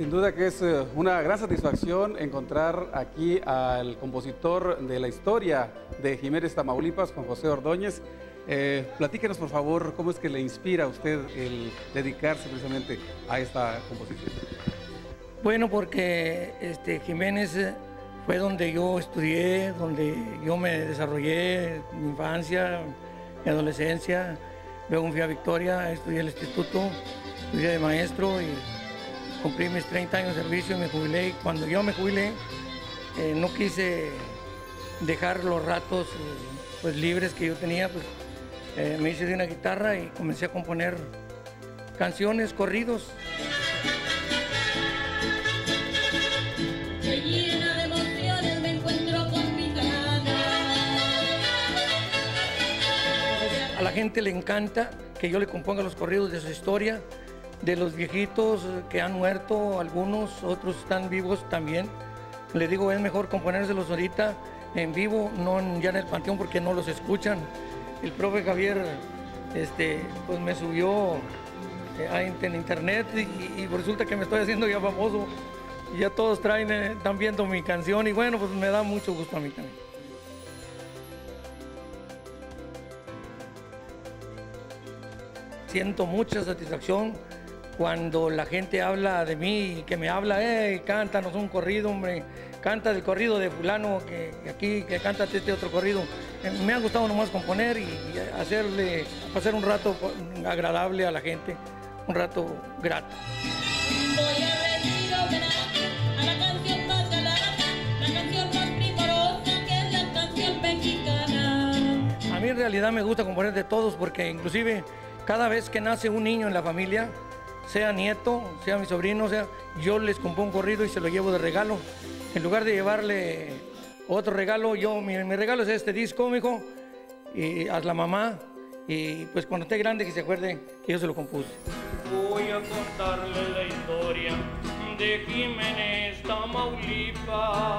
Sin duda que es eh, una gran satisfacción encontrar aquí al compositor de la historia de Jiménez Tamaulipas, Juan José Ordóñez. Eh, platíquenos, por favor, cómo es que le inspira a usted el dedicarse precisamente a esta composición. Bueno, porque este, Jiménez eh, fue donde yo estudié, donde yo me desarrollé, mi infancia, mi adolescencia, Luego fui a Victoria, estudié el instituto, estudié de maestro y cumplí mis 30 años de servicio y me jubilé. Y cuando yo me jubilé, eh, no quise dejar los ratos pues, libres que yo tenía, pues eh, me hice de una guitarra y comencé a componer canciones, corridos. A la gente le encanta que yo le componga los corridos de su historia, de los viejitos que han muerto, algunos, otros están vivos también. Le digo, es mejor componérselos ahorita en vivo, no ya en el panteón porque no los escuchan. El profe Javier este, pues me subió eh, a internet y, y resulta que me estoy haciendo ya famoso. Y ya todos traen, eh, están viendo mi canción y bueno, pues me da mucho gusto a mí también. Siento mucha satisfacción cuando la gente habla de mí y que me habla, eh, cántanos un corrido, hombre, canta el corrido de fulano, que, que aquí, que canta este otro corrido. Eh, Me ha gustado nomás componer y, y hacerle, pasar un rato agradable a la gente, un rato grato. Voy a rendir homenaje a la canción más galante, la canción más primorosa que es la canción mexicana. A mí en realidad me gusta componer de todos porque inclusive cada vez que nace un niño en la familia, sea nieto, sea mi sobrino, sea, yo les compongo un corrido y se lo llevo de regalo. En lugar de llevarle otro regalo, yo mi, regalo es este disco, mijo, y a la mamá, y pues cuando esté grande que se acuerde que yo se lo compuse. Voy a contarle la historia de Jiménez Tamaulipas.